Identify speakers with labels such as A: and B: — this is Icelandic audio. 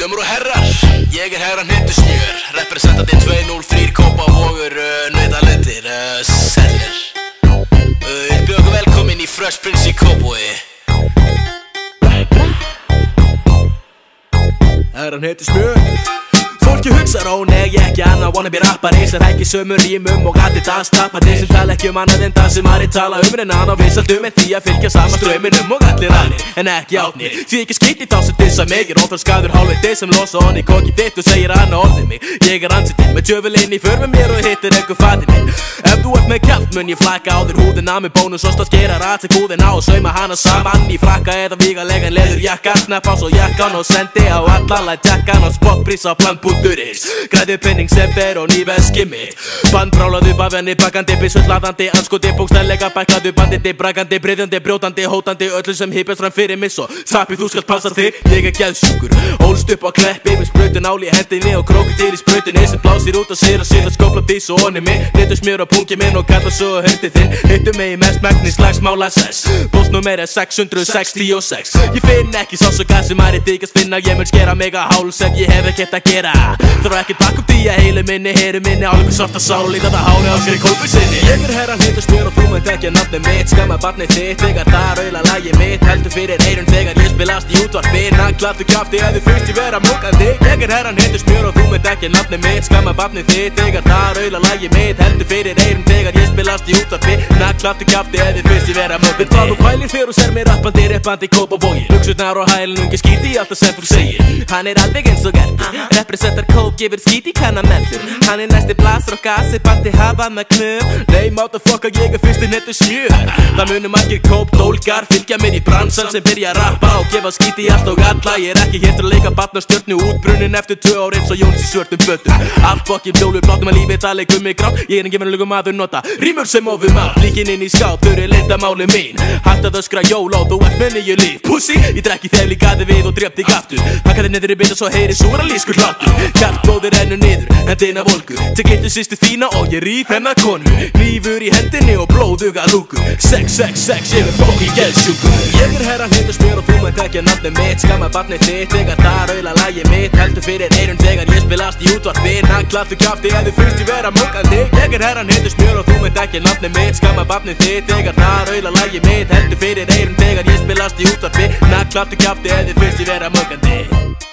A: Dömur og herrar, ég er herran Hittusmjör Representandi 203 Kópa Vogur, uh, Nautalundir, uh, Sellir uh, byrja okkur velkomin í Fresh Prince í Kópói Herran Hittusmjör Fólki hugsar ó nei ég ekki annað wanna be rappari sem ekki sömur rýmum og gæti danstapari sem tala ekki um annað en það sem aðri tala um en annar vissalt um en því að fylgja sama ströminum og allir aðri en ekki átni því ekki skipt í þá sem dissa mig er óþar skadur hálfið sem losa honni kokki þitt og segir annað orðið mig. Ég er ansitinn með tjöfulinn í för með mér og hittir einhver fatið með kjátt mun ég flæka á þér húðina með bónus og stótt gera rætt til húðina og sauma hana saman í frakka eða vígalega leður jakka snappa svo jakkan og sendi á allala jakkan og spottprís á plan.is Græði penning sem fer og nýveð skimmi Bandbrálaðu bafjani bakandi Bissull laðandi, anskoti bókstæðlega Bæklaðu banditi, brakandi, breyðjandi, brjótandi Hótandi öllu sem hýpast fram fyrir mig. Svo tapi þú skalt passa þig, ég er geðsjúkur. Ólst upp á kleppi með sprautin áli hendinni Og krókitir í sprautinni sem blásir út og sér og sér að skópla dís og onni mig Nýttu smjör og pungi minn og kalla svo höndi þinn Hittu mig í mest megni slagsmála sess. Postnúmer er 666 Ég finn ekki sásuga sem aðri þykast finna. Ég mun skera mig að háls ef ég hef ekkert að gera. Þarf ekki takk upp því að heilu minni, heyru minni Álíku svarta sál, líta það hári á sér í kólpu sinni. Ég er herran hittur smjör og þú mun tekja nafni mitt. Skamma barni þitt, þegar það raula lagi mitt. Heldur fyrir eirun þegar ég spilast í útvarpi Naglaftu krafti að þið fyrst ég vera múkandi Ég er herran hittur smjör og þú mun tekja nafni mitt Skamma barni þitt, þegar það raula lagi mitt Heldur fyrir eirun þegar ég spilast í útvarpi. Krafti að þið fyrst ég vera múkandi Hvað þú pælir fyrir ser mér rappandi, reppandi, kóp og bógi Luxurnar og hælun, ungi skíti allt það sem þú segir. Hann er alveg eins og gerði Representar kóp, gefur skíti kannan mellur Hann er næsti gasi, bandi hafa með knum Nei, máta fokka, ég er fyrst í nettu smjör Það munum margir kóp, dólgar, fylgja mér í bransan sem byrja að rappa og gefa skíti allt og alla. Ég er ekki hér til að leika batna stjörnu útbrunnin eftir tvö ár eins og Jóns í svörtum fötum. Allt fokkin bjólu, bláttum að lífið, það leikum mig grátt. Ég er engin verðulegum maður nota, rímur sem ofum á Líkin inn í skáp, þau eru leyndamáli mín. Hætt að öskra jóló, þú ert með nýju líf. Pussy, ég drekki þegar líkaði við og drept þig aftur. Hakka þig niður í bita svo heyri súra lískur hlátur. Hjartblóður ennur niður, hendina volgu. Til getur sýstu þína og ég ríf hennar konu. Nýfur í hendinni og blóðuga lúku. Sex, sex, sex, ég er fokkin geðsjúkur tekja nafni mitt. Skamma barni þitt þegar það raula lagi mitt. Heldur fyrir eirun þegar ég spilast í útvarpi Naglaftu krafti að þið fyrst ég vera múkandi Ég er herran hittur smjör og þú með tekja nafni mitt. Skamma barni þitt þegar það raula lagi mitt. Heldur fyrir eirun þegar ég spilast í útvarpi Naglaftu krafti að þið fyrst ég vera múkandi